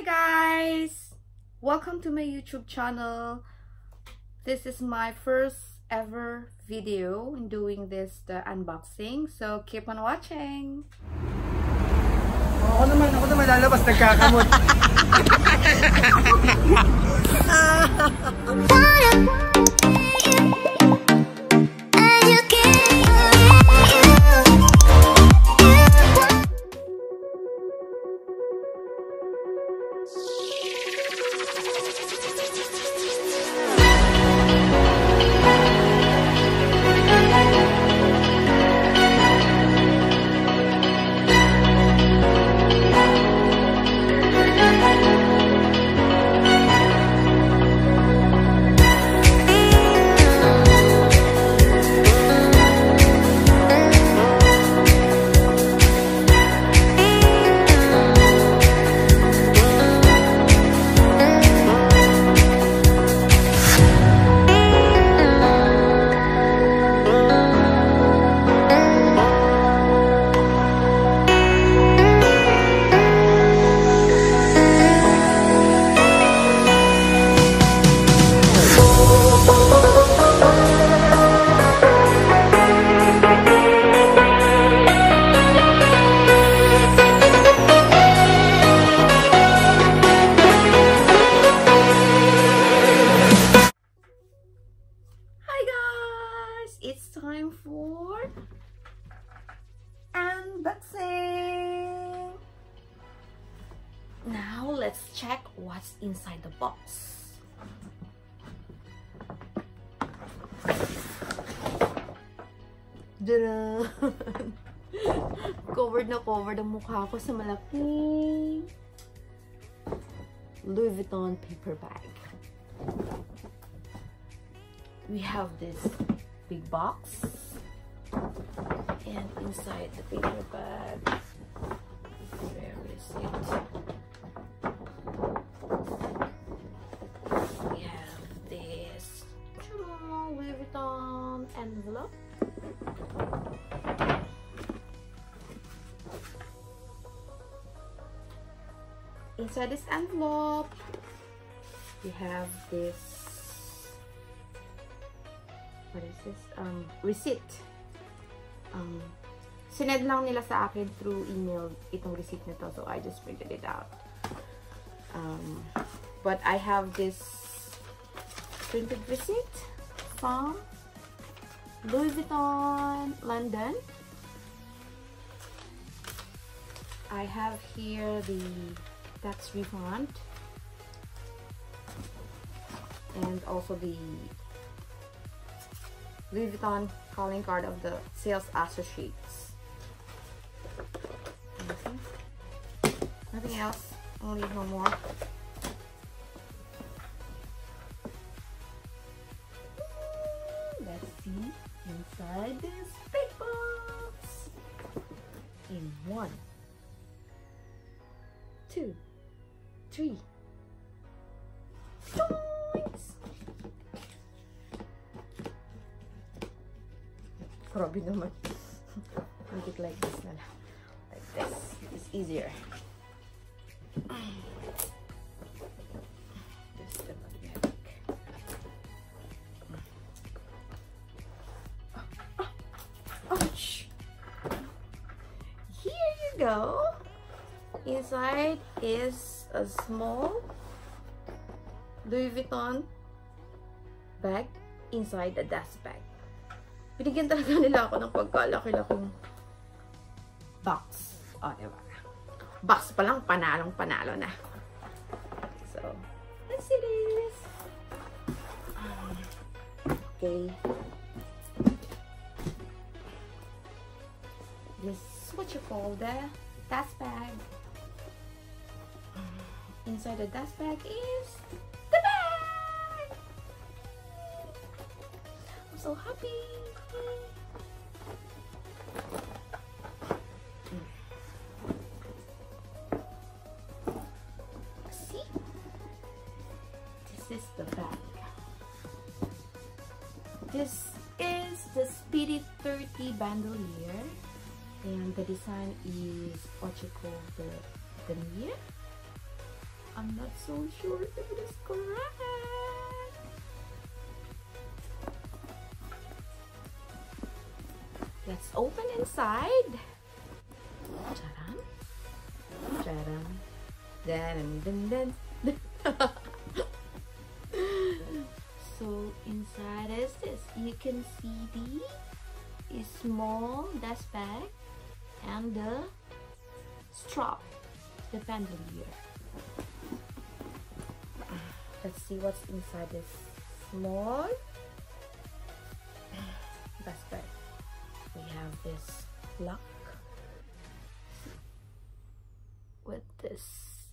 Hi guys! Welcome to my YouTube channel. This is my first ever video in doing this the unboxing. So keep on watching. oh, Ako naman, ako naman lalabas, nagkakamot. what's inside the box. Covered na covered ang mukha ko sa malaking Louis Vuitton paper bag. We have this big box and inside the paper bag where is it? Inside this envelope we have this what is this? Um receipt. Um sined lang nila sa akin through email itong receipt nito so I just printed it out. Um but I have this printed receipt from Louis Vuitton London. I have here the tax refund and also the Louis Vuitton calling card of the sales associates. Nothing else. Only no more. Let's see inside this big box. In one, two, three. Toys! Grabe naman. Make it like this na. Like this. It's easier. Go. Inside is a small Louis Vuitton bag inside the dust bag. Binigyan talaga nila ako ng pagkalaki-laking box. O, oh, diba? Box pa lang, panalong-panalo na. So, let's see this. Okay. This is what you call the dust bag. Inside the dust bag is the bag! I'm so happy! See? This is the bag. This is the Speedy 30 Bandouliere. And the design is what you call the Damier. I'm not so sure if it is correct. Let's open inside. So inside is this. You can see the small dust bag and the strap, the Bandouliere. Let's see what's inside this small bag. We have this lock with this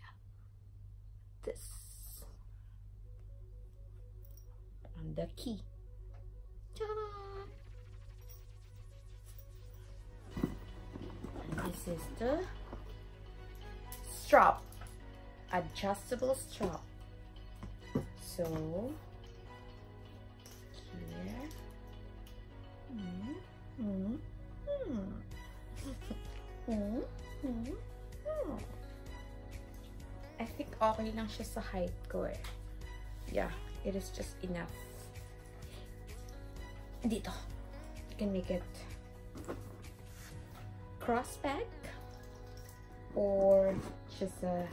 yeah, this and the key. And this is the strap, adjustable strap. So here. I think okay lang siya sa height ko eh. Yeah, it is just enough. Dito. You can make it cross back or just a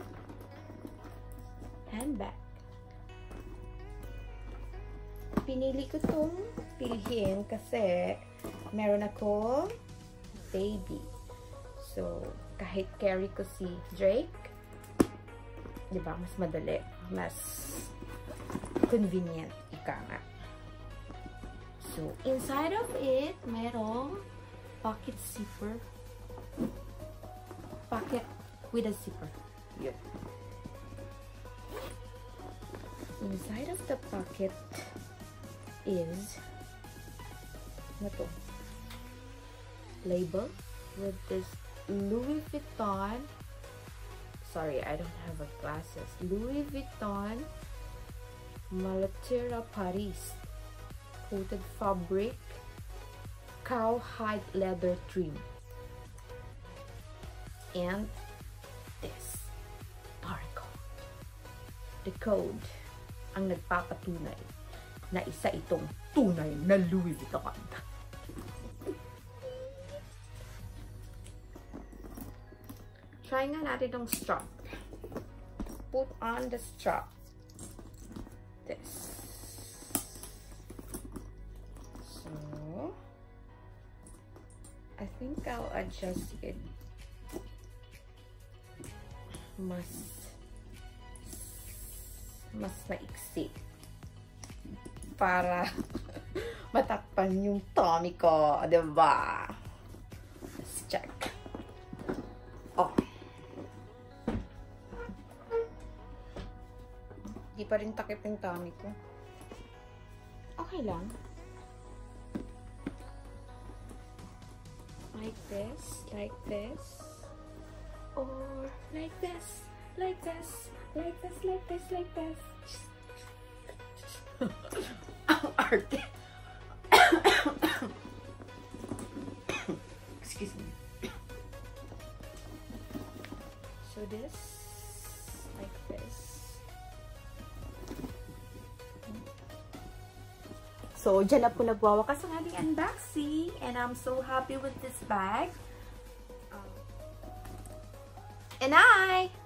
handbag. Pinili ko tong pilhin kasi meron ako baby. So, kahit carry ko si Drake, di ba, mas madali, mas convenient, ika nga. So, inside of it, merong pocket zipper. Pocket with a zipper. Yun. Inside of the pocket is ano to? label with this Louis Vuitton sorry I don't have a glasses Louis Vuitton Malletier Paris coated fabric cowhide leather trim and this barcode the code ang nagpapatunay na isa itong tunay na Louis Vuitton. Try nga natin itong strap. Put on the strap. This. So, I think I'll adjust it mas mas maiksi para matakpan yung tummy ko, ba? Let's check. Oh. Di pa rin takip yung tummy ko. Okay lang. Like this, like this. Or like this, like this, like this, like this, like this. Ang arte. Excuse me. So this, like this. So, dyan na po nagwawakas ang ating unboxing. And I'm so happy with this bag. Um, and I,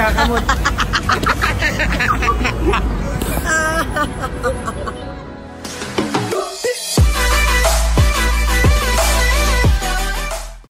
Nagkakamot.